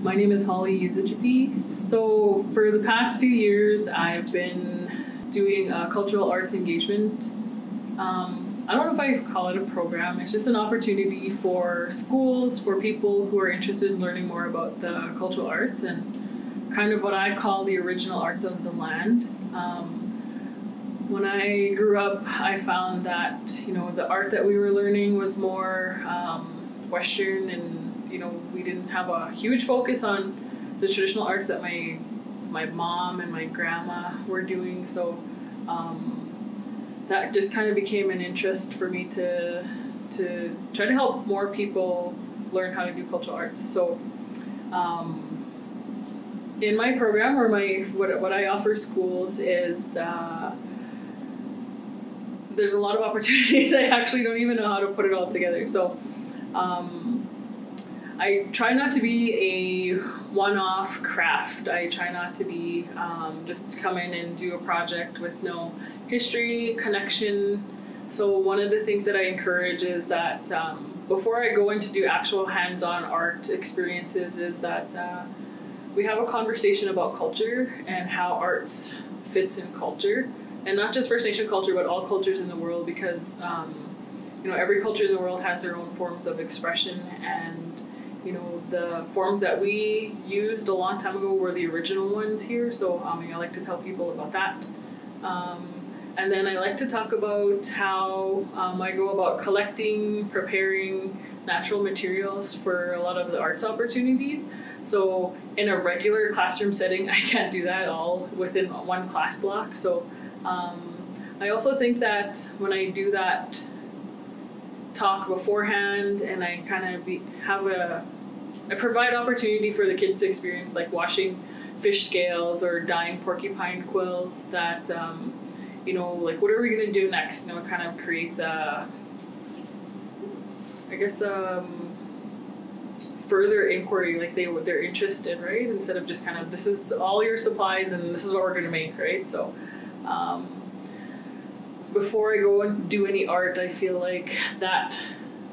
My name is Holly Yuzicappi. So for the past few years, I've been doing a cultural arts engagement. Um, I don't know if I call it a program. It's just an opportunity for schools, for people who are interested in learning more about the cultural arts and kind of what I call the original arts of the land. Um, when I grew up, I found that you know the art that we were learning was more um, Western, and you know we didn't have a huge focus on the traditional arts that my my mom and my grandma were doing. So um, that just kind of became an interest for me to to try to help more people learn how to do cultural arts. So. Um, in my program or my what, what I offer schools is uh, there's a lot of opportunities. I actually don't even know how to put it all together. So um, I try not to be a one-off craft. I try not to be um, just come in and do a project with no history connection. So one of the things that I encourage is that um, before I go in to do actual hands-on art experiences, is that uh, we have a conversation about culture and how arts fits in culture and not just First Nation culture, but all cultures in the world, because um, you know every culture in the world has their own forms of expression, and you know the forms that we used a long time ago were the original ones here. So um, I like to tell people about that. Um, and then I like to talk about how um, I go about collecting, preparing natural materials for a lot of the arts opportunities. So in a regular classroom setting, I can't do that all within one class block. So um, I also think that when I do that talk beforehand and I kind of have a, I provide opportunity for the kids to experience like washing fish scales or dyeing porcupine quills that, um, you know, like what are we going to do next? You know, it kind of creates a, I guess, um, further inquiry like they they're interested right instead of just kind of this is all your supplies and this is what we're going to make right so um, before I go and do any art, I feel like that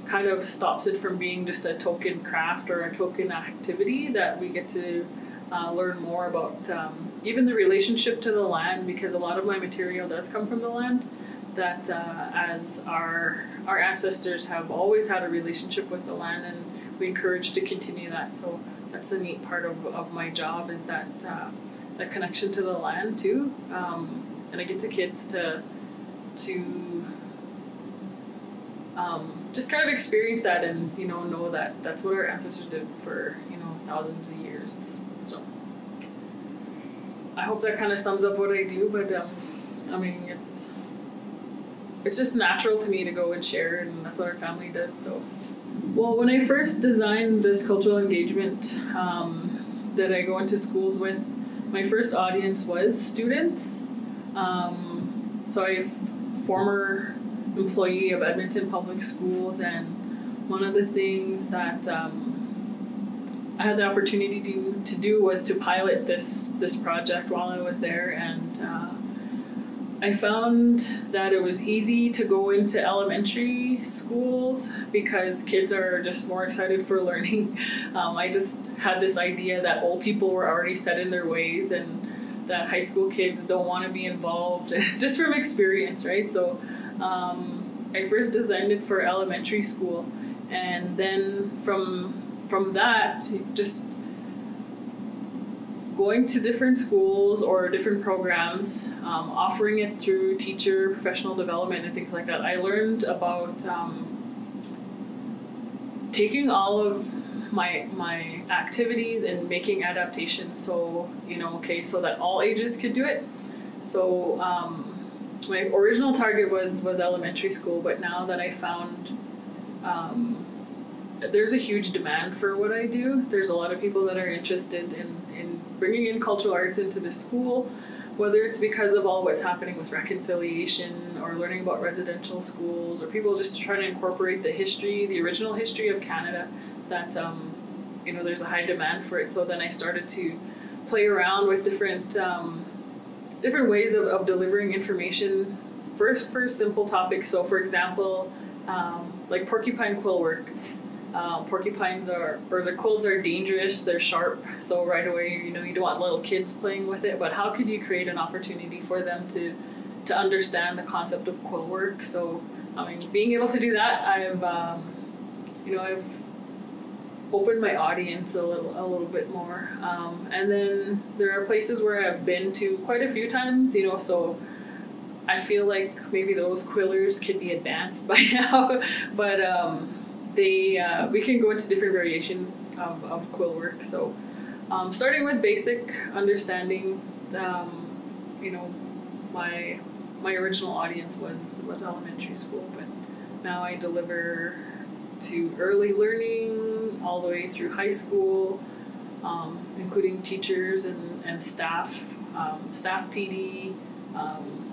kind of stops it from being just a token craft or a token activity that we get to uh, learn more about um, even the relationship to the land because a lot of my material does come from the land that uh, as our our ancestors have always had a relationship with the land and we encourage to continue that. So that's a neat part of, of my job is that uh, that connection to the land too. Um, and I get the kids to to um, just kind of experience that and you know know that that's what our ancestors did for you know thousands of years. So I hope that kind of sums up what I do. But um, I mean, it's it's just natural to me to go and share, and that's what our family does. So. Well, when I first designed this cultural engagement um, that I go into schools with, my first audience was students um, so a former employee of Edmonton Public Schools, and one of the things that um, I had the opportunity to, to do was to pilot this this project while I was there, and uh, I found that it was easy to go into elementary schools because kids are just more excited for learning. Um, I just had this idea that old people were already set in their ways and that high school kids don't want to be involved just from experience, right? So um, I first designed it for elementary school, and then from from that, just going to different schools or different programs, um, offering it through teacher professional development and things like that. I learned about um, taking all of my my activities and making adaptations so you know okay so that all ages could do it. So um, my original target was was elementary school but now that i found um, there's a huge demand for what i do. There's a lot of people that are interested in in bringing in cultural arts into the school whether it's because of all what's happening with reconciliation or learning about residential schools or people just trying to incorporate the history the original history of canada that um, you know there's a high demand for it. So then I started to play around with different um, different ways of, of delivering information. First, for simple topics. So for example, um, like porcupine quill work. uh, porcupines are, or the quills are dangerous. They're sharp, so right away, you know, you don't want little kids playing with it. But how could you create an opportunity for them to, to understand the concept of quill work? So, I mean, being able to do that, I've, um, you know, I've opened my audience a little, a little bit more. Um, and then there are places where I've been to quite a few times, you know, so. I feel like maybe those quillers could be advanced by now, but um, they uh, we can go into different variations of, of quill work. So, um, starting with basic understanding, um, you know, my my original audience was was elementary school, but now I deliver to early learning all the way through high school, um, including teachers and, and staff, um, staff PD, um,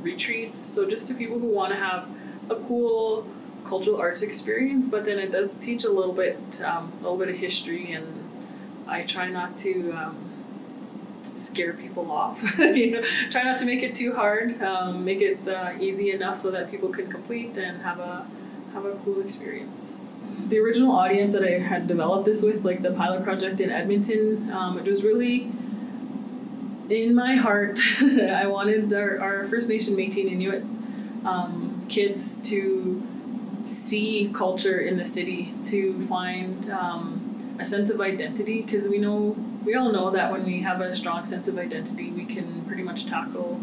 retreats. So just to people who want to have a cool cultural arts experience, but then it does teach a little bit, um, a little bit of history, and I try not to um, scare people off. you know, try not to make it too hard. Um, make it uh, easy enough so that people can complete and have a have a cool experience. The original audience that I had developed this with, like the pilot project in Edmonton, um, it was really in my heart. I wanted our, our First Nation Métis Inuit um, kids to see culture in the city to find um, a sense of identity because we know we all know that when we have a strong sense of identity we can pretty much tackle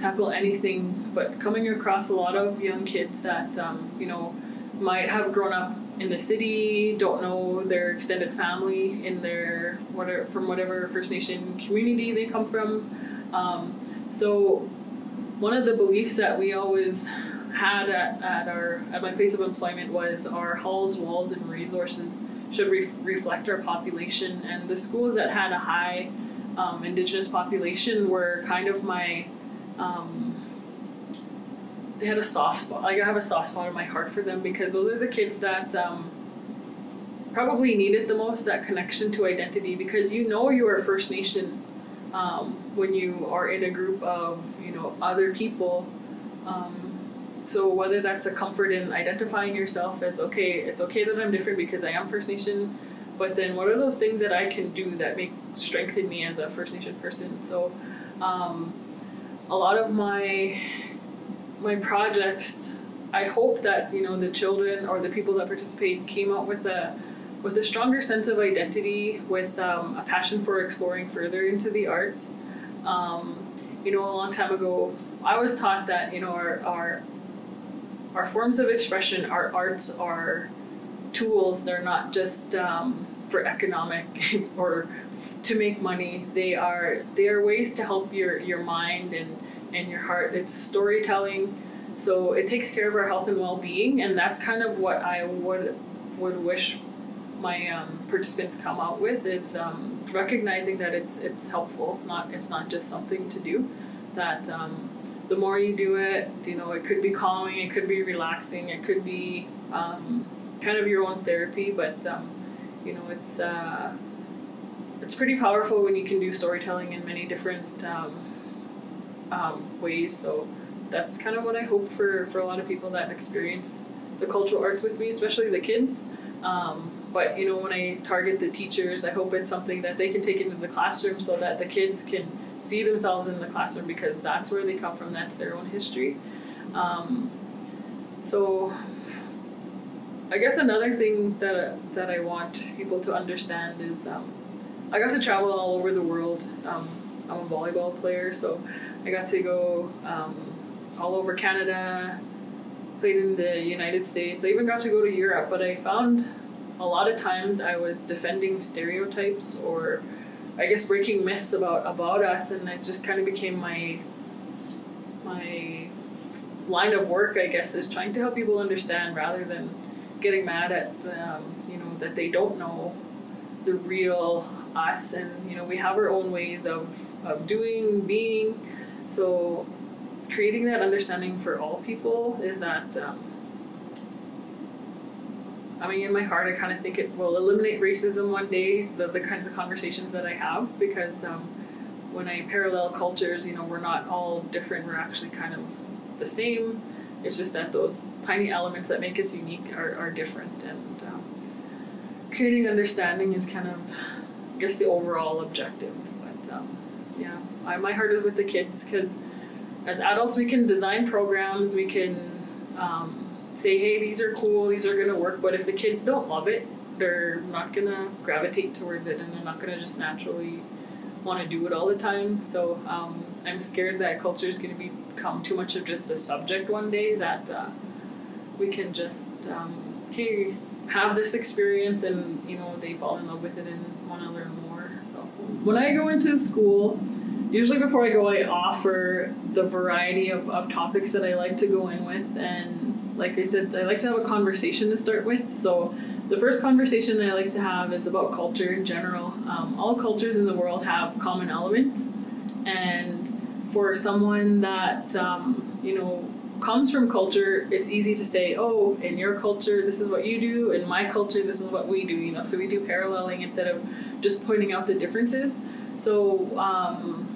tackle anything but coming across a lot of young kids that um, you know might have grown up in the city don't know their extended family in their whatever from whatever first nation community they come from um, so one of the beliefs that we always had at, at our at my place of employment was our halls, walls, and resources should ref- reflect our population. And the schools that had a high um, Indigenous population were kind of my. Um, they had a soft spot. Like I have a soft spot in my heart for them because those are the kids that um, probably needed the most that connection to identity because you know you are First Nation um, when you are in a group of you know other people. Um, so whether that's a comfort in identifying yourself as okay, it's okay that I'm different because I am First Nation, but then what are those things that I can do that make strengthen me as a First Nation person? So um, a lot of my my projects, I hope that you know the children or the people that participate came out with a with a stronger sense of identity, with um, a passion for exploring further into the arts. Um, you know, a long time ago, I was taught that you know our, our our forms of expression, our arts are tools. They're not just um, for economic or to make money. They are they are ways to help your your mind and and your heart. It's storytelling. So it takes care of our health and well being, and that's kind of what I would would wish my um, participants come out with is um, recognizing that it's it's helpful. Not it's not just something to do. That um, the more you do it, you know, it could be calming, it could be relaxing, it could be um, kind of your own therapy, but um, you know, it's uh, it's pretty powerful when you can do storytelling in many different um, ways. So that's kind of what I hope for for a lot of people that experience the cultural arts with me, especially the kids. Um, but you know, when I target the teachers, I hope it's something that they can take into the classroom so that the kids can see themselves in the classroom because that's where they come from. That's their own history. Um, so, I guess another thing that that I want people to understand is um, I got to travel all over the world. Um, I'm a volleyball player, so I got to go um, all over Canada, played in the United States. I even got to go to Europe, but I found a lot of times I was defending stereotypes or I guess breaking myths about about us, and it just kind of became my my line of work. I guess is trying to help people understand rather than getting mad at um, you know that they don't know the real us, and you know we have our own ways of of doing, being. So creating that understanding for all people is that um, I mean, in my heart, I kind of think it will eliminate racism one day, the, the kinds of conversations that I have, because um, when I parallel cultures, you know, we're not all different, we're actually kind of the same. It's just that those tiny elements that make us unique are, are different. And um, creating understanding is kind of, I guess, the overall objective. But um, yeah, I, my heart is with the kids because as adults we can design programs, we can um, say, hey, these are cool, these are gonna work. But if the kids don't love it, they're not gonna gravitate towards it, and they're not gonna just naturally want to do it all the time. So um, I'm scared that culture is going to become too much of just a subject one day that uh, we can just um, hey have this experience and you know they fall in love with it and want to learn more. So when I go into school, usually before I go, I offer the variety of, of topics that I like to go in with and like I said, I like to have a conversation to start with. So the first conversation I like to have is about culture in general. Um, all cultures in the world have common elements, and for someone that um, you know comes from culture, it's easy to say, "Oh, in your culture, this is what you do. In my culture, this is what we do." You know, so we do paralleling instead of just pointing out the differences. So. Um,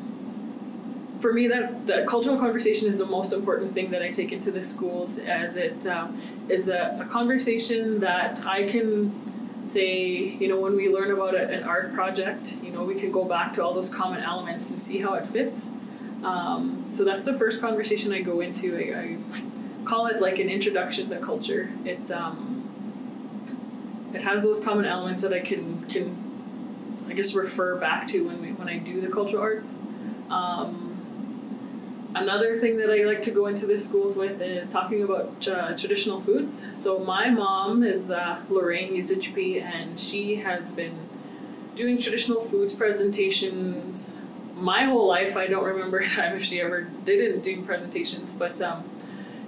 for me, that the cultural conversation is the most important thing that I take into the schools, as it um, is a, a conversation that I can say, you know, when we learn about a, an art project, you know, we can go back to all those common elements and see how it fits. Um, so that's the first conversation I go into. I, I, call it like an introduction to culture. It um, it has those common elements that I can can I guess refer back to when we when I do the cultural arts. Um, another thing that I like to go into the schools with is talking about uh, traditional foods. So my mom is uh, Lorraine Yuzicappi, and she has been doing traditional foods presentations my whole life. I don't remember a time if she ever didn't do presentations, but um,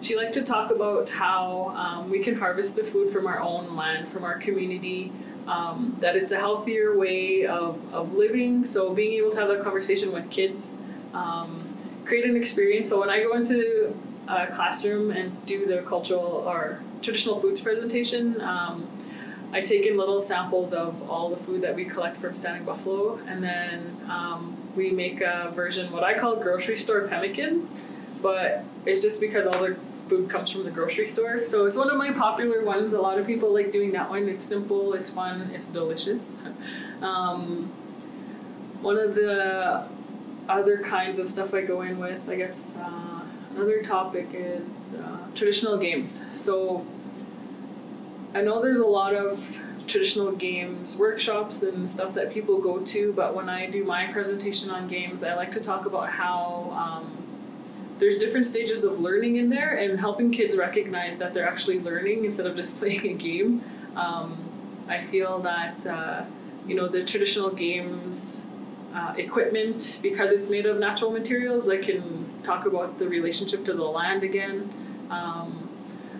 she liked to talk about how um, we can harvest the food from our own land, from our community. Um, that it's a healthier way of, of living. So being able to have that conversation with kids um, create an experience. So when I go into a classroom and do the cultural or traditional foods presentation, um, I take in little samples of all the food that we collect from Standing Buffalo, and then um, we make a version what I call grocery store pemmican, but it's just because all the food comes from the grocery store. So it's one of my popular ones. A lot of people like doing that one. It's simple, it's fun, it's delicious. um, one of the other kinds of stuff I go in with, I guess uh, another topic is uh, traditional games. So I know there's a lot of traditional games workshops and stuff that people go to, but when I do my presentation on games, I like to talk about how um, there's different stages of learning in there and helping kids recognize that they're actually learning instead of just playing a game. Um, I feel that uh, you know the traditional games uh, equipment because it's made of natural materials. I can talk about the relationship to the land again. Um,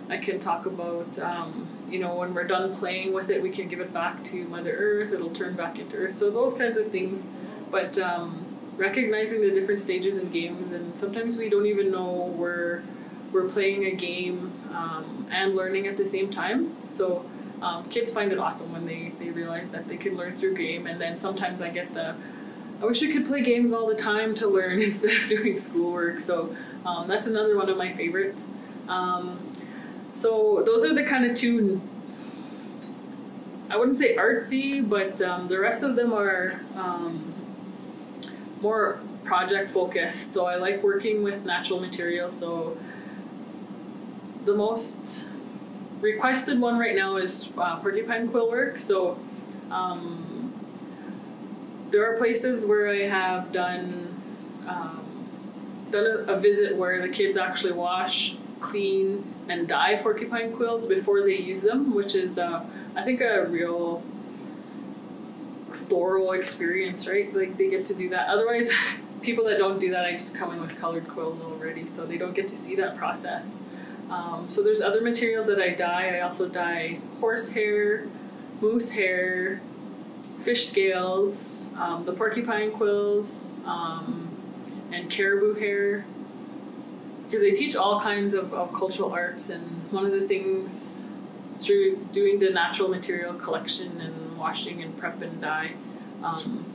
I can talk about um, you know when we're done playing with it, we can give it back to Mother Earth. It'll turn back into Earth. So those kinds of things. But um, recognizing the different stages in games, and sometimes we don't even know we're we're playing a game um, and learning at the same time. So. Um, kids find it awesome when they, they realize that they can learn through game and then sometimes I get the I wish we could play games all the time to learn instead of doing schoolwork. So um, that's another one of my favorites. Um, so those are the kind of two. I wouldn't say artsy, but um, the rest of them are um, more project focused. So I like working with natural materials. So the most requested one right now is uh, porcupine quill work. So um, there are places where I have done um, done a, a, visit where the kids actually wash, clean, and dye porcupine quills before they use them, which is uh, I think a real thorough experience, right? Like they get to do that. Otherwise, people that don't do that, I just come in with colored quills already, so they don't get to see that process. Um, so there's other materials that I dye. I also dye horse hair, moose hair, fish scales, um, the porcupine quills, um, and caribou hair. Because they teach all kinds of, of cultural arts, and one of the things through doing the natural material collection and washing and prep and dye, um,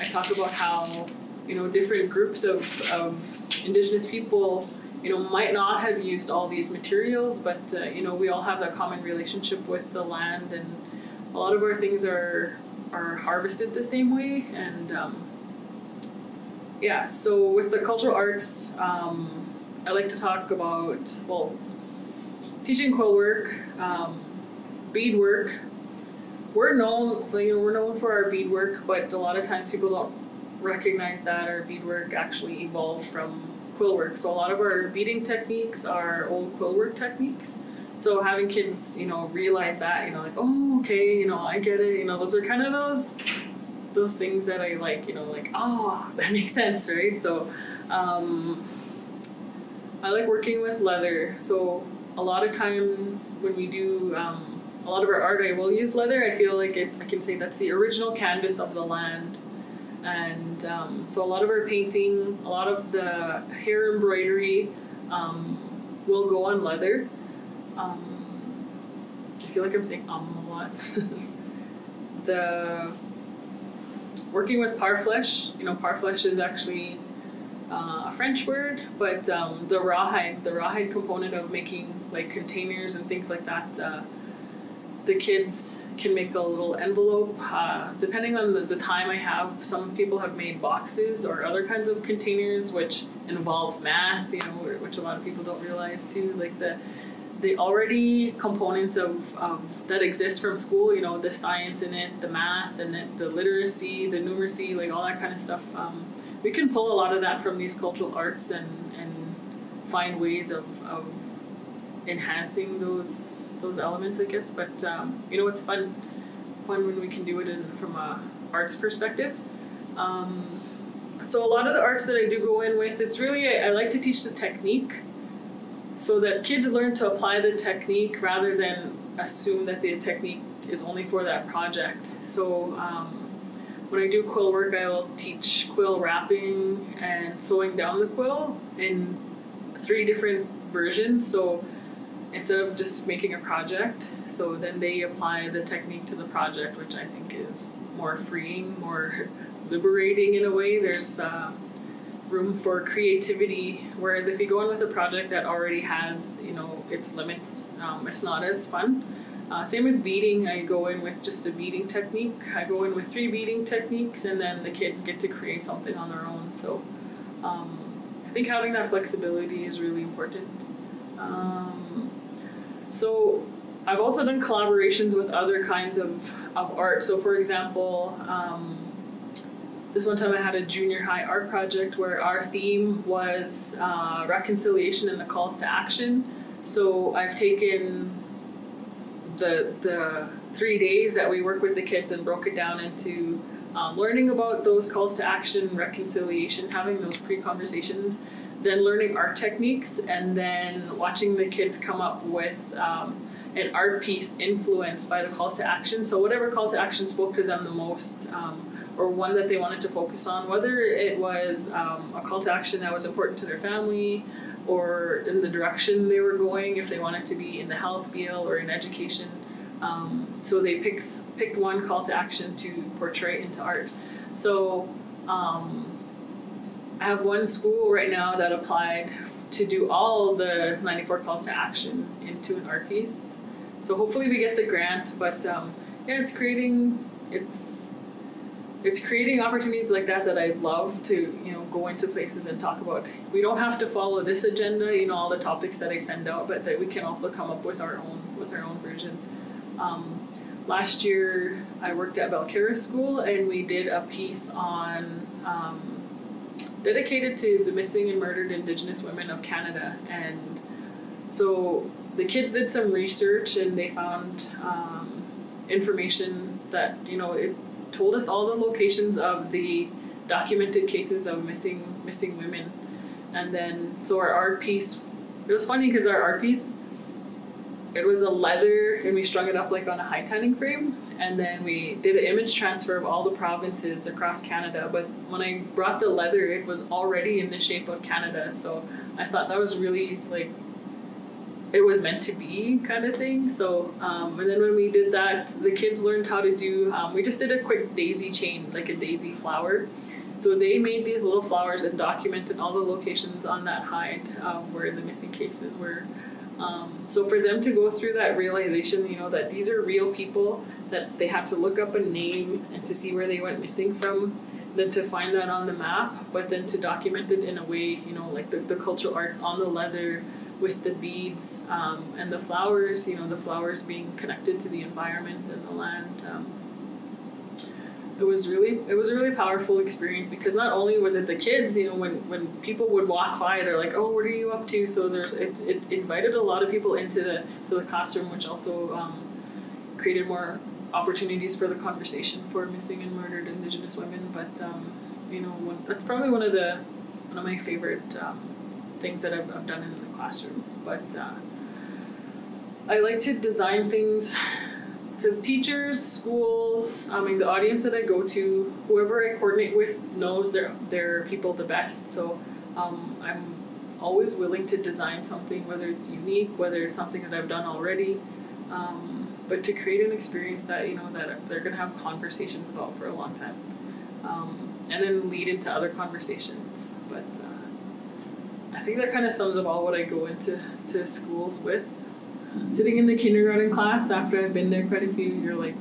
I talk about how you know different groups of, of indigenous people you know might not have used all these materials, but uh, you know we all have that common relationship with the land and a lot of our things are are harvested the same way and um, yeah so with the cultural arts um, i like to talk about well teaching quill work um, bead work. We're known you know we're known for our bead work but a lot of times people don't recognize that our beadwork actually evolved from quill work. So a lot of our beading techniques are old quill work techniques so having kids, you know, realize that, you know, like, oh, okay, you know, I get it. You know, those are kind of those those things that I like, you know, like, oh, that makes sense, right? So um, I like working with leather. So a lot of times when we do um, a lot of our art, I will use leather. I feel like it, I can say that's the original canvas of the land. And um, so a lot of our painting, a lot of the hair embroidery um, will go on leather um, I feel like I'm saying um a lot. the working with parfleche, you know, parfleche is actually uh, a French word, but um, the rawhide, the rawhide component of making like containers and things like that, uh, the kids can make a little envelope. Uh, depending on the, the time I have, some people have made boxes or other kinds of containers which involve math, you know, which a lot of people don't realize too. Like the the already components of, of that exist from school, you know, the science in it, the math, and the, the literacy, the numeracy, like all that kind of stuff. Um, we can pull a lot of that from these cultural arts and, and find ways of, of enhancing those those elements, I guess. But um, you know, it's fun fun when we can do it in from a arts perspective. Um, so a lot of the arts that I do go in with, it's really I, I like to teach the technique so that kids learn to apply the technique rather than assume that the technique is only for that project. So um, when I do quill work, I will teach quill wrapping and sewing down the quill in three different versions. So instead of just making a project, so then they apply the technique to the project, which I think is more freeing, more liberating in a way. There's uh, room for creativity. Whereas if you go in with a project that already has, you know, its limits, um, it's not as fun. Uh, same with beading. I go in with just a beading technique. I go in with three beading techniques, and then the kids get to create something on their own. So um, I think having that flexibility is really important. Um, so I've also done collaborations with other kinds of, of art. So for example, um, this one time I had a junior high art project where our theme was uh, reconciliation and the calls to action. So I've taken the the three days that we work with the kids and broke it down into um, learning about those calls to action, reconciliation, having those pre conversations, then learning art techniques, and then watching the kids come up with. Um, an art piece influenced by the calls to action. So whatever call to action spoke to them the most, um, or one that they wanted to focus on, whether it was um, a call to action that was important to their family or in the direction they were going, if they wanted to be in the health field or in education. Um, so they picked picked one call to action to portray into art. So um, I have one school right now that applied to do all the 94 calls to action into an art piece. So hopefully we get the grant, but um, yeah, it's creating it's it's creating opportunities like that that I love to you know go into places and talk about. We don't have to follow this agenda, you know, all the topics that I send out, but that we can also come up with our own with our own version. Um, last year, I worked at Belcarra School, and we did a piece on um, dedicated to the missing and murdered Indigenous women of Canada, and so the kids did some research and they found um, information that you know it told us all the locations of the documented cases of missing missing women, and then so our art piece. It was funny because our art piece, it was a leather, and we strung it up like on a high tanning frame, and then we did an image transfer of all the provinces across Canada. But when I brought the leather, it was already in the shape of Canada, so I thought that was really like it was meant to be kind of thing. So, um, and then when we did that, the kids learned how to do, um, we just did a quick daisy chain, like a daisy flower. So they made these little flowers and documented all the locations on that hide um, where the missing cases were. Um, so for them to go through that realization, you know, that these are real people, that they had to look up a name and to see where they went missing from, then to find that on the map, but then to document it in a way, you know, like the, the cultural arts on the leather with the beads um, and the flowers, you know, the flowers being connected to the environment and the land. Um, it was really it was a really powerful experience because not only was it the kids you know when when people would walk by they're like oh what are you up to so there's it, it invited a lot of people into the to the classroom which also um, created more opportunities for the conversation for missing and murdered indigenous women but um, you know one, that's probably one of the one of my favorite um, things that I've, I've done in classroom but uh, I like to design things because teachers, schools, I mean the audience that I go to, whoever I coordinate with knows their their people the best. So um, I'm always willing to design something, whether it's unique, whether it's something that I've done already, um, but to create an experience that you know that they're gonna have conversations about for a long time, um, and then lead into other conversations. But uh, I think that kind of sums up all what I go into to schools with sitting in the kindergarten class after I've been there quite a few, you're like,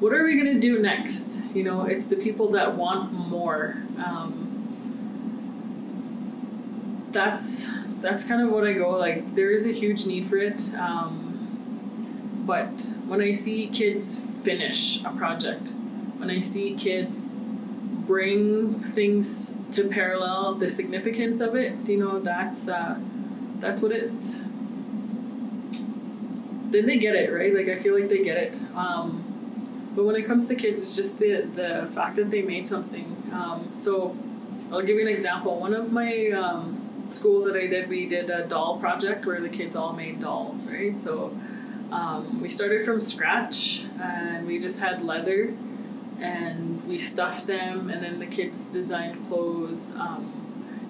what are we gonna do next? You know, it's the people that want more. Um, that's that's kind of what I go like. There is a huge need for it, um, but when I see kids finish a project, when I see kids bring things to parallel the significance of it, you know, that's uh, that's what it then they get it right? Like i feel like they get it. Um, but when it comes to kids it's just the the fact that they made something. Um, so i'll give you an example. One of my um, schools that i did we did a doll project where the kids all made dolls right? So um, we started from scratch and we just had leather and we stuffed them and then the kids designed clothes um,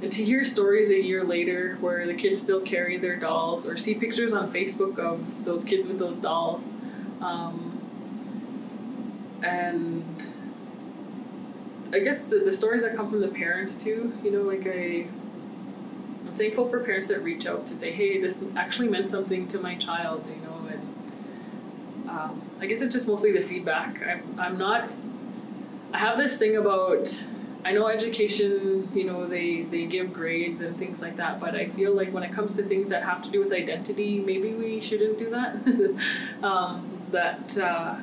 and to hear stories a year later where the kids still carry their dolls or see pictures on Facebook of those kids with those dolls. Um, and I guess the, the stories that come from the parents too, you know, like I, I'm thankful for parents that reach out to say, hey, this actually meant something to my child, you know, and um, I guess it's just mostly the feedback. I'm, I'm not, I have this thing about I know education, you know, they, they give grades and things like that, but I feel like when it comes to things that have to do with identity, maybe we shouldn't do that. um, that, uh,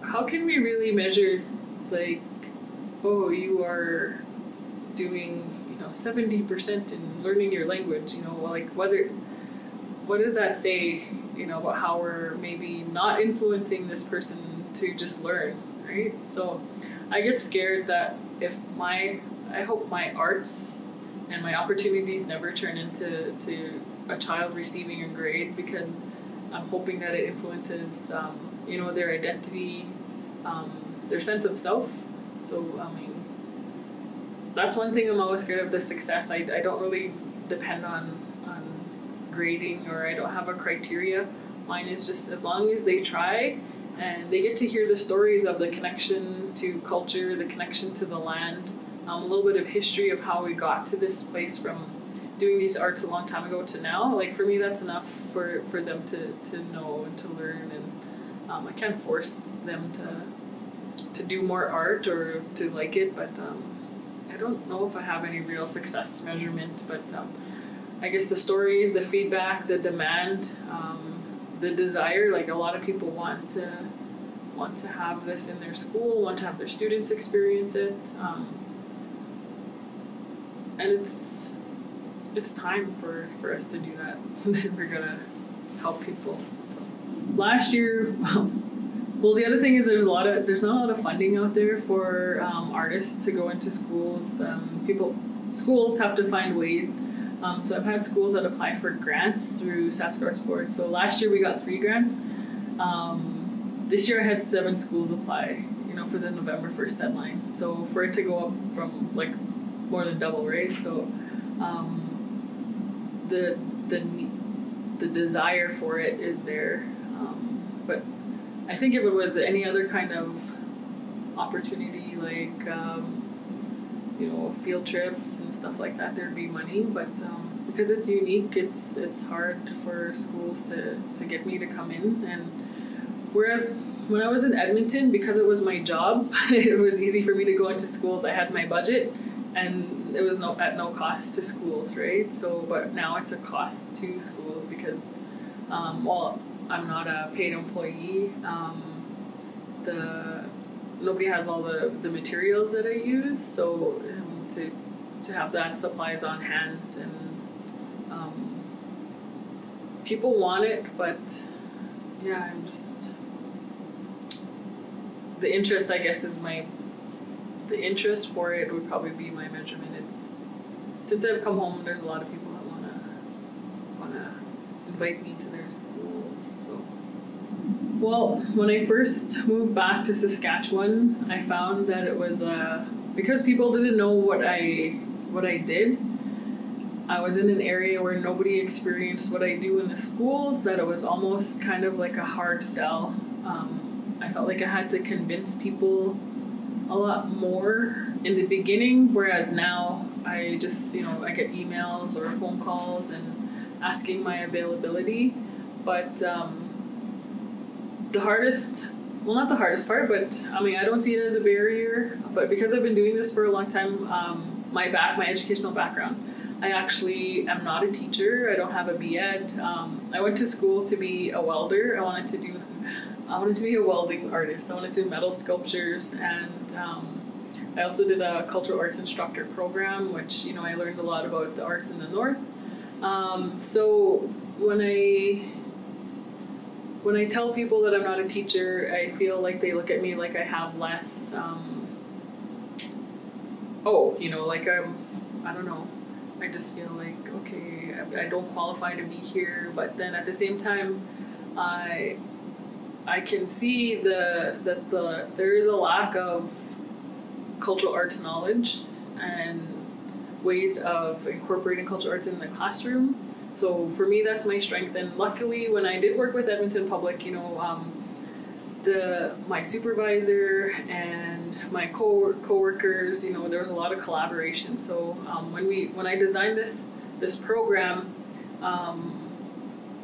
how can we really measure, like, oh, you are doing, you know, 70% in learning your language, you know, like, whether, what does that say, you know, about how we're maybe not influencing this person to just learn, right? So I get scared that if my I hope my arts and my opportunities never turn into to a child receiving a grade because I'm hoping that it influences um, you know their identity, um, their sense of self. So I mean, that's one thing I'm always scared of the success. I, I don't really depend on on grading or I don't have a criteria. Mine is just as long as they try and they get to hear the stories of the connection to culture, the connection to the land, um, a little bit of history of how we got to this place from doing these arts a long time ago to now. Like for me, that's enough for, for them to, to know and to learn, and um, I can't force them to to do more art or to like it, but um, I don't know if I have any real success measurement. But um, I guess the stories, the feedback, the demand. The desire like a lot of people want to want to have this in their school want to have their students experience it um, and it's it's time for for us to do that we're gonna help people so. last year well the other thing is there's a lot of there's not a lot of funding out there for um, artists to go into schools um, people schools have to find ways um, so I've had schools that apply for grants through Arts Board. So last year we got three grants. Um, this year I had seven schools apply, you know, for the November 1st deadline. So for it to go up from like more than double, right? So um, the, the, the desire for it is there. Um, but I think if it was any other kind of opportunity, like, um, you know field trips and stuff like that there'd be money but um, because it's unique it's it's hard for schools to, to get me to come in and whereas when I was in Edmonton, because it was my job, it was easy for me to go into schools. I had my budget, and it was no at no cost to schools, right? So, but now it's a cost to schools because, um, well, I'm not a paid employee. Um, the nobody has all the, the materials that I use, so um, to to have that supplies on hand and um, people want it, but yeah, I'm just the interest. I guess is my the interest for it would probably be my measurement. It's since I've come home, there's a lot of people that wanna wanna invite me to their schools. Well, when I first moved back to Saskatchewan, I found that it was uh, because people didn't know what I what I did. I was in an area where nobody experienced what I do in the schools. That it was almost kind of like a hard sell. Um, I felt like I had to convince people a lot more in the beginning, whereas now I just, you know, I get emails or phone calls and asking my availability. But um, the hardest, well, not the hardest part, but I mean, I don't see it as a barrier. But because I've been doing this for a long time, um, my back, my educational background, I actually am not a teacher. I don't have a BEd. Um, I went to school to be a welder. I wanted to do I wanted to be a welding artist. I wanted to do metal sculptures, and um, I also did a cultural arts instructor program, which you know I learned a lot about the arts in the north. Um, so when I when I tell people that I'm not a teacher, I feel like they look at me like I have less. Um, oh, you know, like I'm. I don't know. I just feel like okay, I, I don't qualify to be here, but then at the same time, I I can see the that the there is a lack of cultural arts knowledge and ways of incorporating cultural arts in the classroom. So for me, that's my strength. And luckily, when I did work with Edmonton Public, you know, um, the my supervisor and my co coworkers, you know, there was a lot of collaboration. So um, when we when I designed this this program, um,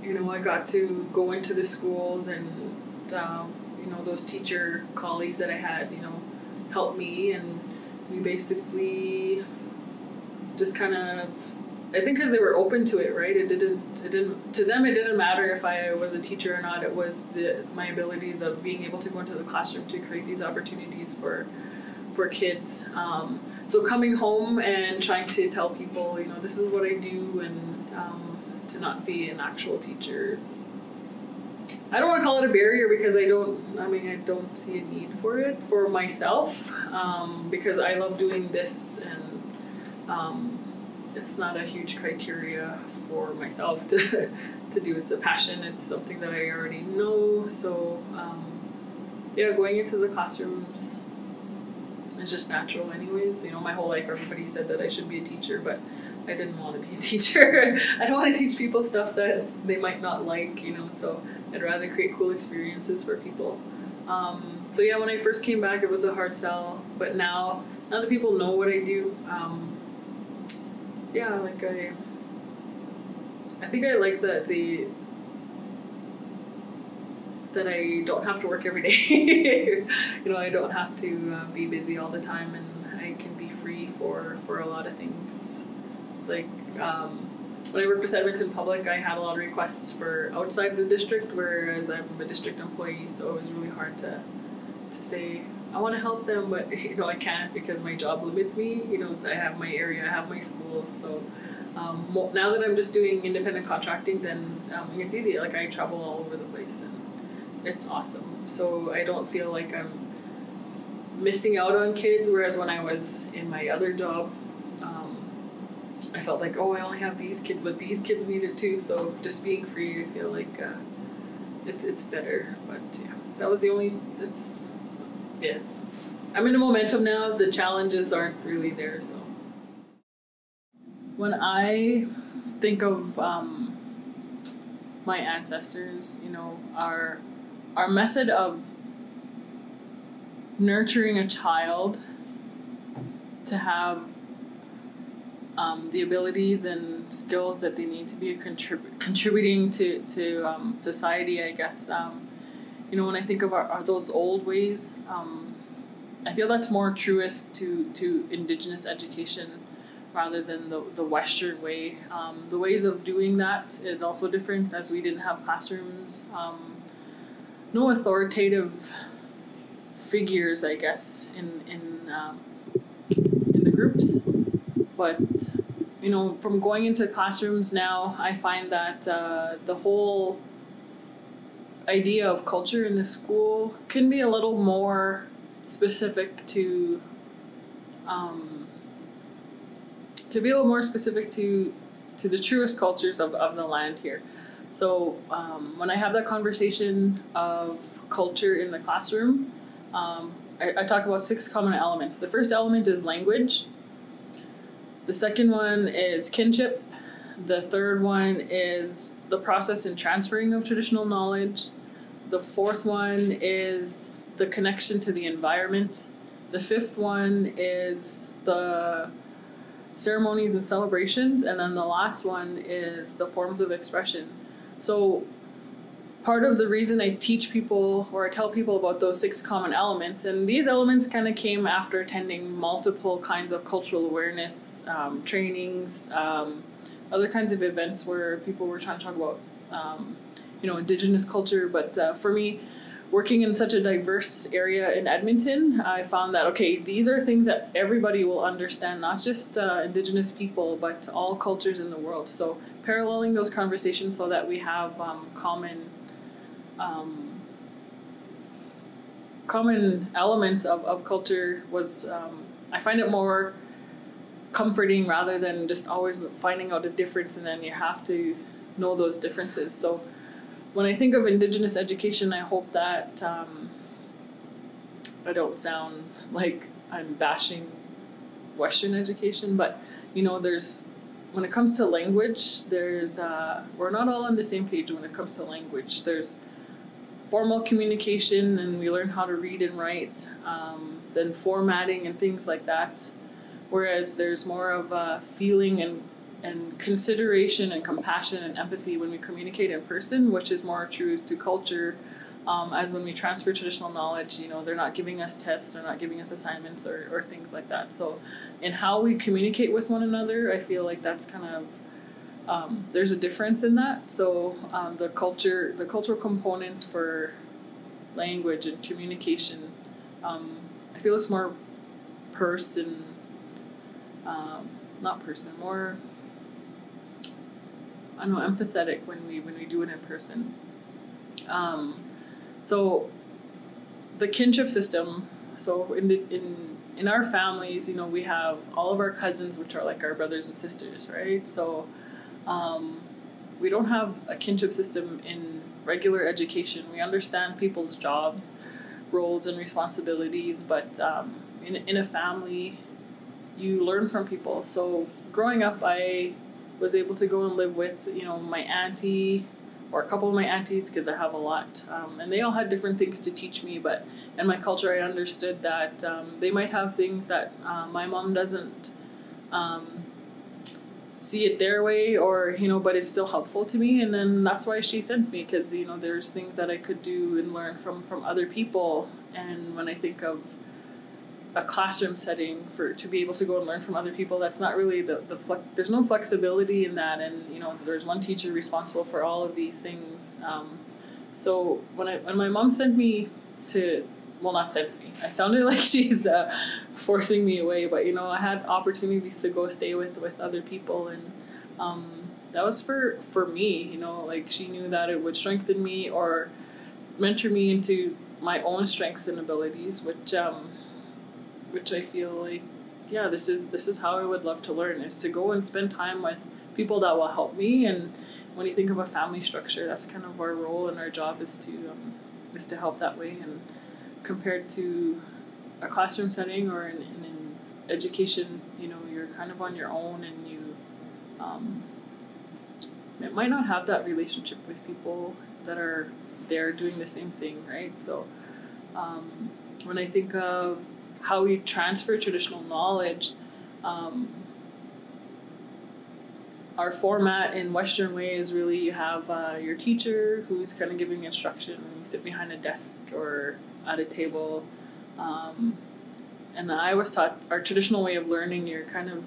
you know, I got to go into the schools and um, you know those teacher colleagues that I had, you know, helped me, and we basically just kind of. I think because they were open to it, right? It didn't. It didn't. To them, it didn't matter if I was a teacher or not. It was the my abilities of being able to go into the classroom to create these opportunities for, for kids. Um, so coming home and trying to tell people, you know, this is what I do, and um, to not be an actual teacher I don't want to call it a barrier because I don't. I mean, I don't see a need for it for myself um, because I love doing this, and um, it's not a huge criteria for myself to to do. It's a passion. It's something that I already know. So um, yeah, going into the classrooms is just natural, anyways. You know, my whole life everybody said that I should be a teacher, but I didn't want to be a teacher. I don't want to teach people stuff that they might not like. You know, so I'd rather create cool experiences for people. Um, so yeah, when I first came back, it was a hard sell, but now now that people know what I do, um, yeah, like I, I think I like that the that I don't have to work every day. you know, I don't have to uh, be busy all the time, and I can be free for for a lot of things. Like um, when I worked with Edmonton Public, I had a lot of requests for outside the district, whereas I'm a district employee, so it was really hard to to say I want to help them, but you know I can't because my job limits me. You know I have my area, I have my schools, so. Um, now that I'm just doing independent contracting, then um, it's easy. Like I travel all over the place, and it's awesome. So I don't feel like I'm missing out on kids. Whereas when I was in my other job, I felt like, oh, I only have these kids, but these kids need it too. So just being free, I feel like uh, it's it's better. But yeah, that was the only. It's yeah. I'm in a momentum now. The challenges aren't really there. So when I think of um, my ancestors, you know, our our method of nurturing a child to have um, the abilities and skills that they need to be contrib- contributing to to um, society. I guess um, you know, when I think of our, our those old ways, um, I feel that's more truest to to Indigenous education rather than the, the Western way. Um, the ways of doing that is also different, as we didn't have classrooms, um, no authoritative figures, I guess, in in um, in the groups, but you know, from going into classrooms now, I find that uh, the whole idea of culture in the school can be a little more specific to um, be a little more specific to to the truest cultures of, of the land here. So um, when I have that conversation of culture in the classroom, um, I, I talk about six common elements. The first element is language. The second one is kinship. The third one is the process in transferring of traditional knowledge. The fourth one is the connection to the environment. The fifth one is the ceremonies and celebrations. And then the last one is the forms of expression. So, part of the reason I teach people or I tell people about those six common elements, and these elements kind of came after attending multiple kinds of cultural awareness um, trainings, um, other kinds of events where people were trying to talk about. Um, you know indigenous culture but uh, for me working in such a diverse area in edmonton i found that okay these are things that everybody will understand not just uh, indigenous people but all cultures in the world. So paralleling those conversations so that we have um, common um, common elements of, of culture was um, i find it more comforting rather than just always finding out a difference and then you have to know those differences. So when I think of Indigenous education, I hope that um, I don't sound like I'm bashing Western education, but you know, there's when it comes to language, there's uh, we're not all on the same page when it comes to language. There's formal communication, and we learn how to read and write, um, then formatting and things like that. Whereas there's more of a feeling and and consideration and compassion and empathy when we communicate in person, which is more true to culture. Um, as when we transfer traditional knowledge, you know, they're not giving us tests, they're not giving us assignments or, or things like that. So, in how we communicate with one another, I feel like that's kind of um, there's a difference in that. So, um, the culture, the cultural component for language and communication, um, I feel it's more person, um, not person, more I know empathetic when we when we do it in person. Um, so the kinship system. So in the in in our families, you know, we have all of our cousins, which are like our brothers and sisters, right? So um, we don't have a kinship system in regular education. We understand people's jobs, roles, and responsibilities, but um, in in a family, you learn from people. So growing up, I was able to go and live with you know my auntie or a couple of my aunties because I have a lot, um, and they all had different things to teach me. But in my culture, I understood that um, they might have things that uh, my mom doesn't um, see it their way, or you know, but it's still helpful to me. And then that's why she sent me because you know there's things that I could do and learn from from other people. And when I think of a classroom setting for to be able to go and learn from other people that's not really the, the flex, there's no flexibility in that and you know there's one teacher responsible for all of these things um, so when I when my mom sent me to well not sent me I sounded like she's uh, forcing me away but you know I had opportunities to go stay with with other people and um, that was for for me you know like she knew that it would strengthen me or mentor me into my own strengths and abilities which um, which I feel like yeah this is this is how I would love to learn is to go and spend time with people that will help me. And when you think of a family structure that's kind of our role and our job is to um, is to help that way. And compared to a classroom setting or in, in, in education you know you're kind of on your own and you um, it might not have that relationship with people that are there doing the same thing right? So um, when I think of how we transfer traditional knowledge. Um, our format in Western Way is really you have uh, your teacher who's kind of giving instruction. And you sit behind a desk or at a table. Um, and I was taught our traditional way of learning. You're kind of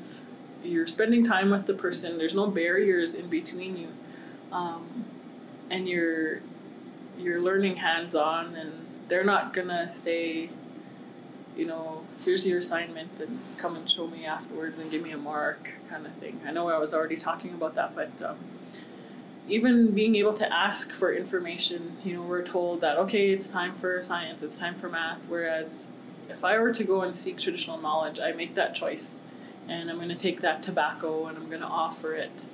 you're spending time with the person. There's no barriers in between you, um, and you're you're learning hands on. And they're not gonna say, you know, here's your assignment and come and show me afterwards and give me a mark kind of thing. I know I was already talking about that, but um, even being able to ask for information, you know, we're told that, okay, it's time for science, it's time for math, whereas if I were to go and seek traditional knowledge, I make that choice and I'm going to take that tobacco and I'm going to offer it.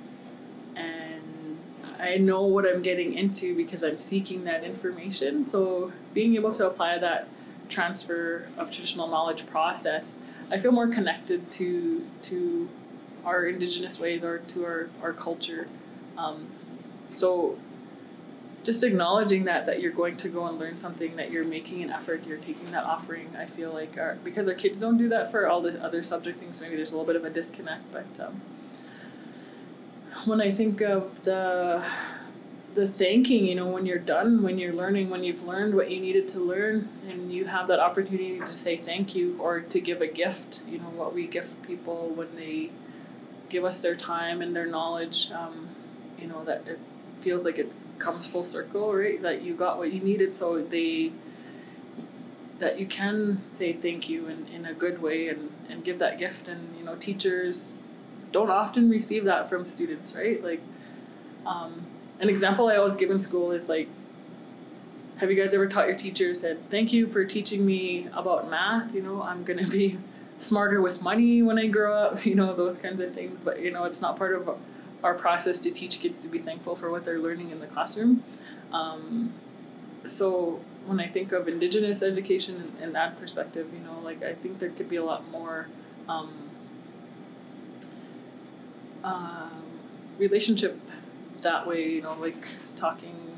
And I know what I'm getting into because I'm seeking that information. So being able to apply that transfer of traditional knowledge process, I feel more connected to to our indigenous ways or to our, our culture. Um, so just acknowledging that that you're going to go and learn something that you're making an effort you're taking that offering i feel like our, because our kids don't do that for all the other subject things maybe there's a little bit of a disconnect but um, when i think of the the thanking you know when you're done when you're learning when you've learned what you needed to learn and you have that opportunity to say thank you or to give a gift you know what we gift people when they give us their time and their knowledge um, you know that it feels like it comes full circle right? That you got what you needed so they that you can say thank you in, in a good way and, and give that gift. And you know teachers don't often receive that from students right? Like um, an example i always give in school is like have you guys ever taught your teacher said thank you for teaching me about math you know i'm going to be smarter with money when i grow up you know those kinds of things but you know it's not part of our process to teach kids to be thankful for what they're learning in the classroom. Um, so when i think of indigenous education in, in, that perspective you know like i think there could be a lot more um, uh, relationship that way you know like talking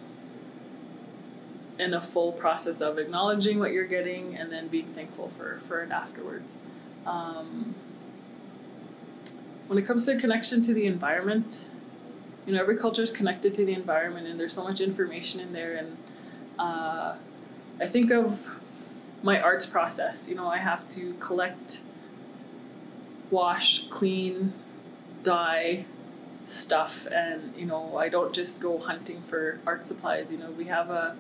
in a full process of acknowledging what you're getting and then being thankful for for it afterwards um, when it comes to connection to the environment, you know, every culture is connected to the environment, and there's so much information in there. And uh, I think of my arts process. You know, I have to collect, wash, clean, dye stuff, and you know, I don't just go hunting for art supplies. You know, we have a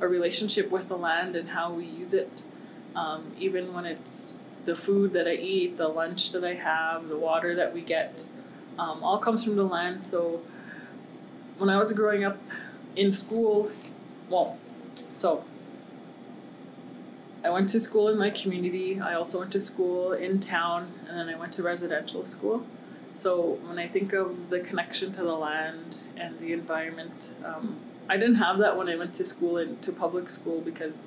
a relationship with the land and how we use it, um, even when it's the food that I eat, the lunch that I have, the water that we get, um, all comes from the land. So when I was growing up in school, well, so I went to school in my community. I also went to school in town, and then I went to residential school. So when I think of the connection to the land and the environment, um, I didn't have that when I went to school into public school because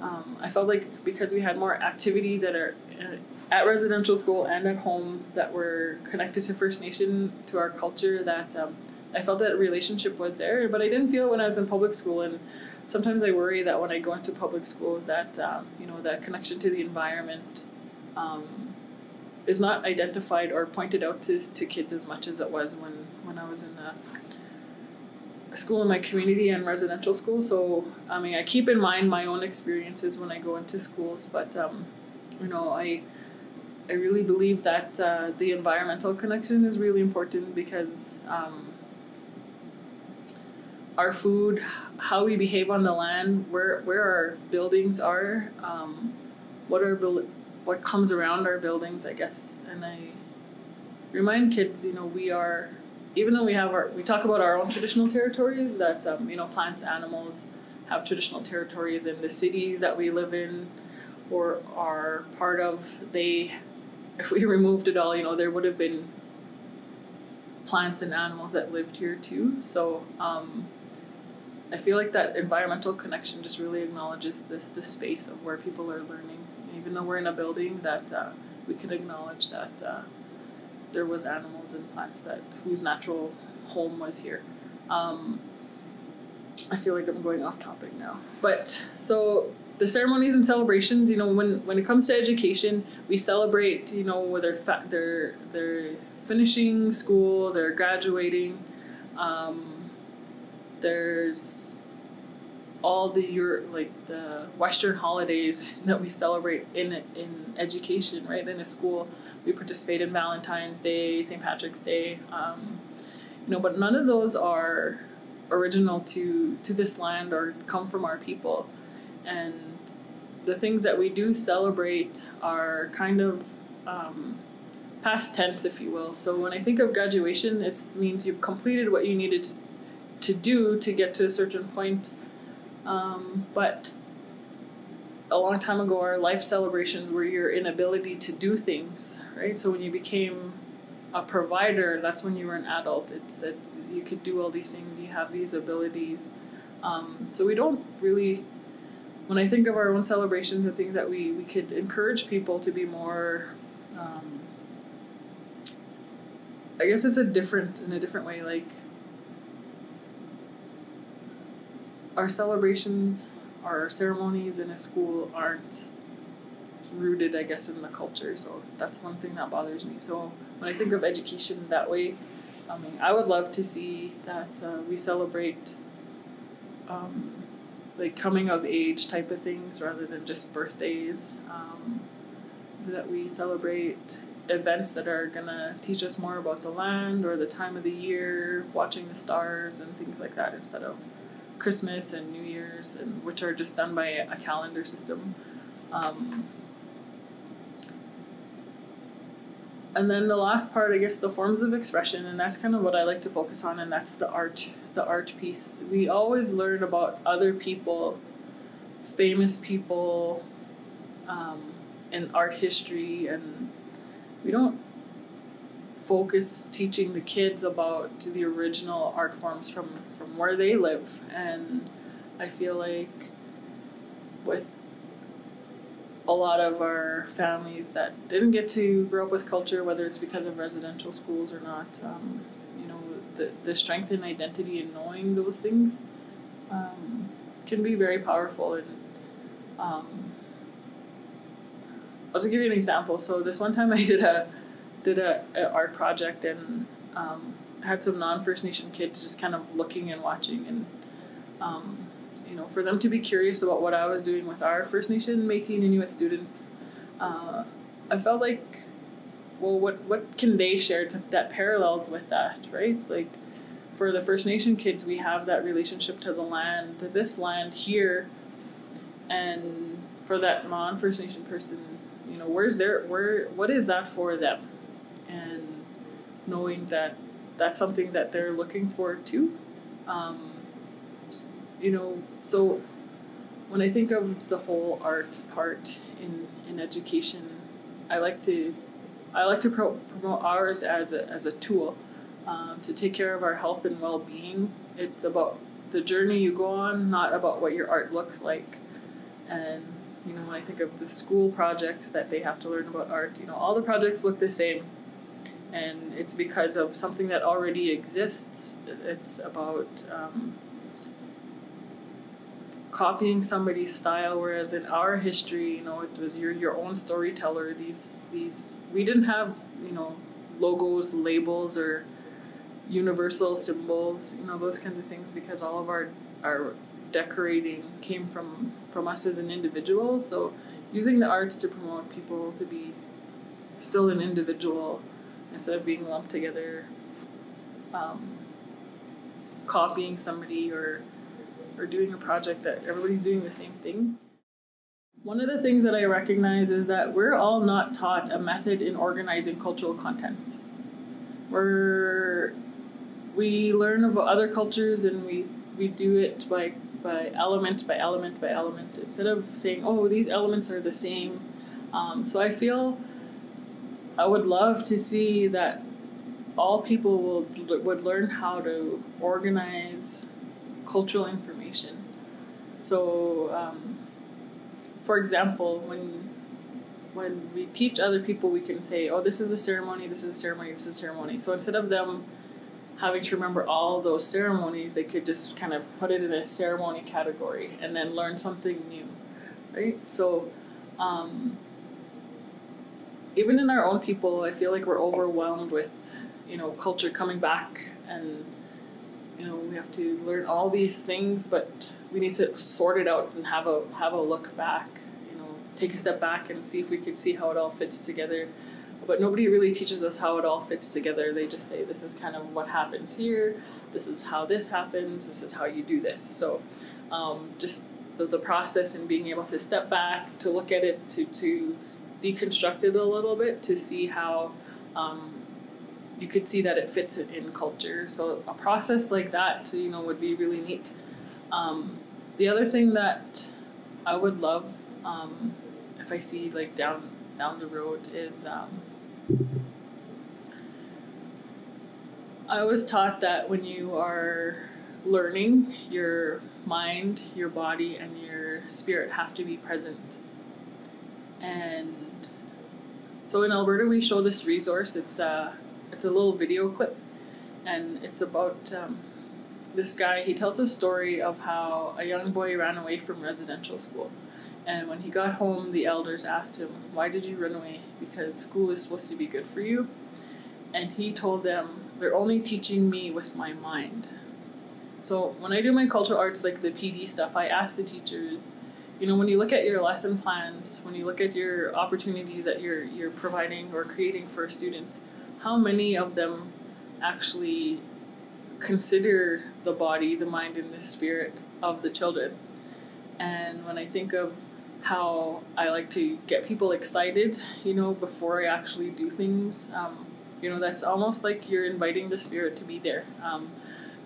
um, I felt like because we had more activities that are uh, at residential school and at home that were connected to First Nation, to our culture, that um, I felt that relationship was there. But I didn't feel it when I was in public school, and sometimes I worry that when I go into public schools, that um, you know that connection to the environment um, is not identified or pointed out to to kids as much as it was when when I was in a school in my community and residential school. So I mean, I keep in mind my own experiences when I go into schools, but um, you know, I I really believe that uh, the environmental connection is really important because um, our food, how we behave on the land, where where our buildings are, um, what are what comes around our buildings, I guess, and I remind kids, you know, we are even though we have our we talk about our own traditional territories that um, you know plants animals have traditional territories in the cities that we live in or are part of. They if we removed it all you know there would have been plants and animals that lived here too. So um, i feel like that environmental connection just really acknowledges this the space of where people are learning even though we're in a building that uh, we can acknowledge that uh, there was animals and plants that whose natural home was here. Um, I feel like I'm going off topic now, but so the ceremonies and celebrations, you know, when when it comes to education, we celebrate, you know, their fa- their their finishing school, they're graduating. Um, there's all the your like the Western holidays that we celebrate in in education, right? In a school, we participate in Valentine's Day, St. Patrick's Day, um, you know, but none of those are original to to this land or come from our people, and the things that we do celebrate are kind of um, past tense, if you will. So when I think of graduation, it means you've completed what you needed to, to do to get to a certain point. Um, but a long time ago, our life celebrations were your inability to do things, right? So when you became a provider, that's when you were an adult. It's that you could do all these things, you have these abilities. Um, so we don't really, when I think of our own celebrations and things that we, we could encourage people to be more, um, I guess it's a different, in a different way, like our celebrations, our ceremonies in a school aren't rooted, I guess, in the culture. So that's one thing that bothers me. So when I think of education that way, I mean, I would love to see that uh, we celebrate um, like coming of age type of things rather than just birthdays. Um, that we celebrate events that are gonna teach us more about the land or the time of the year, watching the stars and things like that instead of Christmas and New Year's, and which are just done by a calendar system. Um, and then the last part, I guess, the forms of expression, and that's kind of what I like to focus on, and that's the art, the art piece. We always learn about other people, famous people, um, in art history, and we don't focus teaching the kids about the original art forms from from where they live, and I feel like with a lot of our families that didn't get to grow up with culture, whether it's because of residential schools or not, um, you know, the, the strength and identity in knowing those things um, can be very powerful. And um, I'll just give you an example. So this one time I did a did a, a art project and um, had some non First Nation kids just kind of looking and watching and um, you know, for them to be curious about what I was doing with our First Nation, Métis, and Inuit students, uh, I felt like, well, what what can they share to, that parallels with that, right? Like, for the First Nation kids, we have that relationship to the land, to this land here, and for that non First Nation person, you know, where's their where what is that for them, knowing that that's something that they're looking for too. Um, you know, so when I think of the whole arts part in, in education, I like to I like to pro- promote ours as a, as a tool um, to take care of our health and well being. It's about the journey you go on, not about what your art looks like. And you know, when I think of the school projects that they have to learn about art, you know, all the projects look the same. And it's because of something that already exists. It's about um, copying somebody's style whereas in our history you know it was your your own storyteller these these we didn't have you know logos labels or universal symbols you know those kinds of things because all of our our decorating came from from us as an individual so using the arts to promote people to be still an individual instead of being lumped together um, copying somebody or or doing a project that everybody's doing the same thing. One of the things that I recognize is that we're all not taught a method in organizing cultural content. We're we learn about other cultures and we, we do it by by element by element by element instead of saying oh these elements are the same. Um, so I feel I would love to see that all people will would learn how to organize cultural information. So, um, for example, when when we teach other people, we can say, "Oh, this is a ceremony. This is a ceremony. This is a ceremony." So instead of them having to remember all those ceremonies, they could just kind of put it in a ceremony category and then learn something new, right? So, um, even in our own people, I feel like we're overwhelmed with, you know, culture coming back and, you know, we have to learn all these things, but we need to sort it out and have a have a look back, you know, take a step back and see if we could see how it all fits together. But nobody really teaches us how it all fits together. They just say this is kind of what happens here. This is how this happens. This is how you do this. So, um, just the, the process and being able to step back to look at it to to deconstruct it a little bit to see how um, you could see that it fits in culture. So a process like that, you know, would be really neat. Um, the other thing that I would love um, if I see like down down the road is um, I was taught that when you are learning, your mind, your body, and your spirit have to be present. And so in Alberta, we show this resource. It's a it's a little video clip, and it's about um, this guy. He tells a story of how a young boy ran away from residential school, and when he got home, the elders asked him, "Why did you run away? Because school is supposed to be good for you." And he told them, "They're only teaching me with my mind." So when I do my cultural arts, like the PD stuff, I ask the teachers you know when you look at your lesson plans when you look at your opportunities that you're you're providing or creating for students how many of them actually consider the body the mind and the spirit of the children? And when i think of how i like to get people excited you know before i actually do things um, you know that's almost like you're inviting the spirit to be there. Um,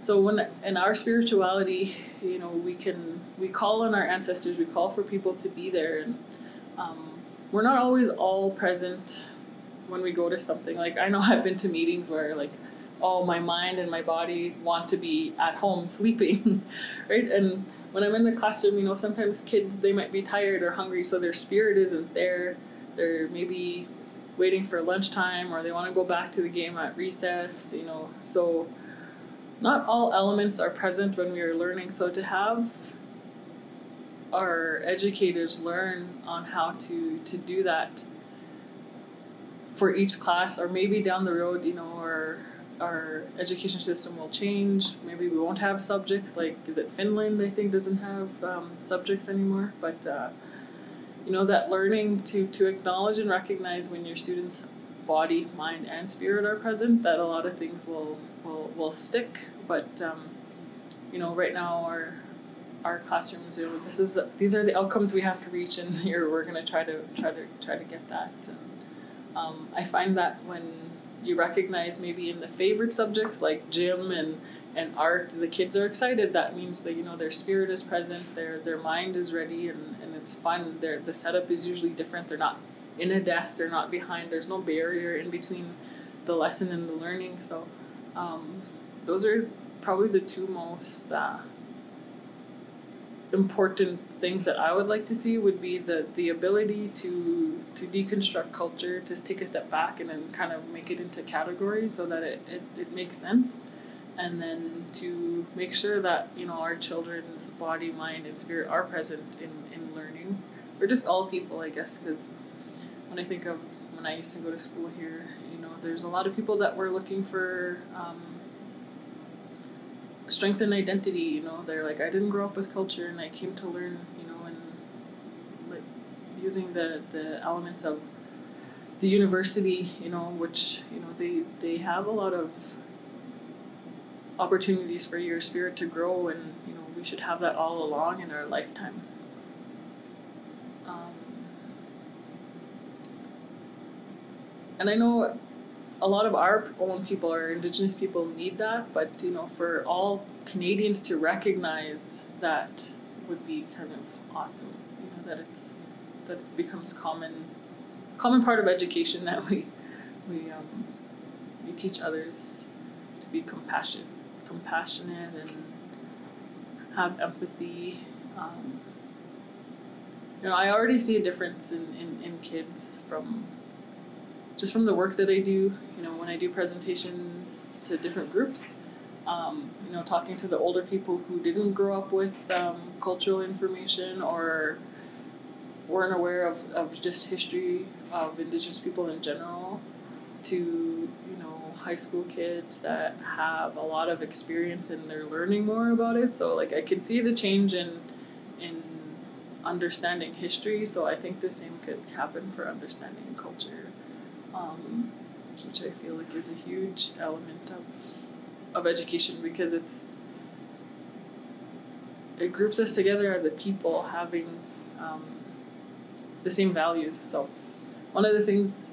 so when in our spirituality you know we can we call on our ancestors we call for people to be there and um, we're not always all present when we go to something. Like i know i've been to meetings where like all my mind and my body want to be at home sleeping right? And when i'm in the classroom you know sometimes kids they might be tired or hungry so their spirit isn't there. They're maybe waiting for lunchtime or they want to go back to the game at recess you know? So not all elements are present when we are learning. So to have our educators learn on how to, to do that for each class, or maybe down the road, you know, our, our education system will change. Maybe we won't have subjects like, is it Finland, I think, doesn't have um, subjects anymore. But, uh, you know, that learning to, to acknowledge and recognize when your students' body, mind, and spirit are present, that a lot of things will, will, will stick but um, you know, right now our our classrooms are this is these are the outcomes we have to reach, and here we're gonna try to try to try to get that. And um, I find that when you recognize maybe in the favorite subjects like gym and and art, the kids are excited. That means that you know their spirit is present, their their mind is ready, and, and it's fun. Their the setup is usually different. They're not in a desk. They're not behind. There's no barrier in between the lesson and the learning. So um, those are probably the two most uh, important things that I would like to see would be the the ability to to deconstruct culture, to take a step back and then kind of make it into categories so that it, it, it makes sense. And then to make sure that, you know, our children's body, mind, and spirit are present in, in learning. Or just all people, I guess, because when I think of when I used to go to school here, you know, there's a lot of people that were looking for um, strength and identity you know? They're like i didn't grow up with culture and i came to learn you know and like using the the elements of the university you know which you know they they have a lot of opportunities for your spirit to grow and you know we should have that all along in our lifetime. Um, and i know a lot of our own people our indigenous people need that but you know for all canadians to recognize that would be kind of awesome you know that it's that it becomes common common part of education that we we um, we teach others to be compassionate compassionate and have empathy um, you know i already see a difference in, in, in kids from just from the work that I do, when I do presentations to different groups, um, you know, talking to the older people who didn't grow up with um, cultural information or weren't aware of, of just history of indigenous people in general to you know high school kids that have a lot of experience and they're learning more about it. So like i can see the change in in understanding history. So i think the same could happen for understanding culture. Um, which i feel like is a huge element of of education because it's it groups us together as a people having um, the same values. So, one of the things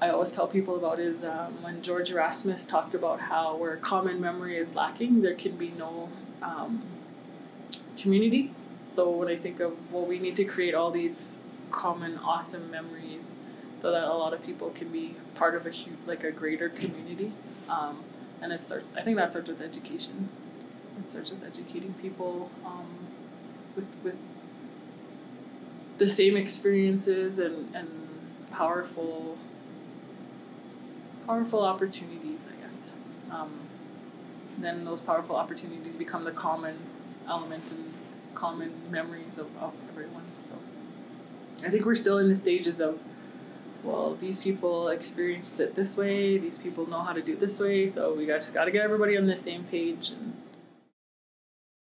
I always tell people about is um, when George Erasmus talked about how where common memory is lacking, there can be no um, community. So, when I think of, well, we need to create all these common, awesome memories so that a lot of people can be part of a huge, like a greater community. Um, and it starts, I think that starts with education. It starts with educating people um, with, with the same experiences and, and powerful powerful opportunities I guess um, then those powerful opportunities become the common elements and common memories of, of everyone so I think we're still in the stages of well these people experienced it this way these people know how to do it this way so we just got to get everybody on the same page and